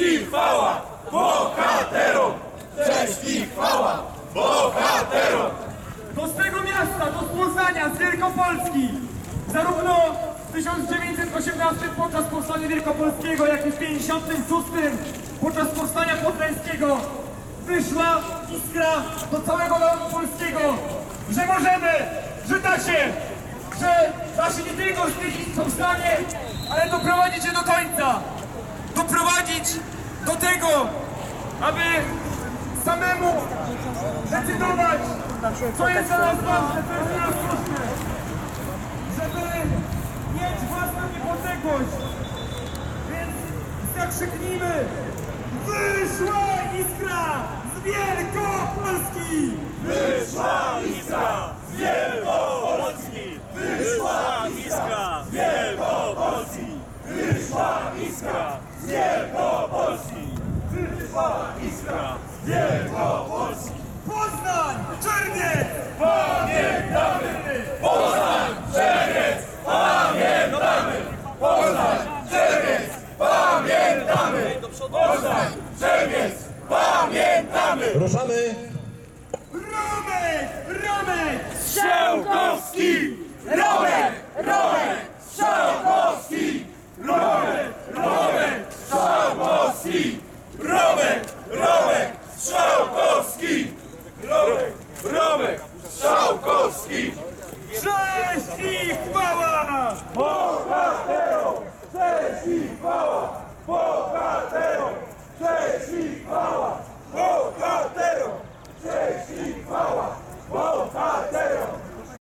Cześć i chwała bohaterom! Cześć i chwała bohaterom! Do swego miasta, do Poznania, z Wielkopolski! Zarówno w 1918 podczas powstania wielkopolskiego, jak i w 1956 podczas powstania podleńskiego wyszła iskra do całego narodu polskiego, że możemy, że da się, że da się nie tylko zmienić powstanie, ale doprowadzić je do końca. Tego, aby samemu decydować, co jest dla nas ważne, co jest dla nas słuszne. Żeby mieć własną niepodległość. Więc zakrzyknijmy! Wyszła iskra z Wielkopolski! Wyszła iskra z Wielkopolski! Wyszła iskra z Wielkopolski! Wyszła iskra! Wyszła iskra z Wielkopolski! Poznań! Czerwiec! Pamiętamy! Poznań! Czerwiec! Pamiętamy! Poznań! Czerwiec! Pamiętamy! Poznań! Czerwiec! Pamiętamy! Ruszamy! Romek! Romek! Strzałkowski! Romek! Romek! Strzałkowski! Romek! Romek! Strzałkowski! Romek! Romek! Strzałkowski! Romek! Romek! Strzałkowski!